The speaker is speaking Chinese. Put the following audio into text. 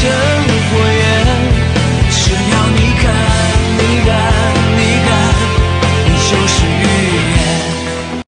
生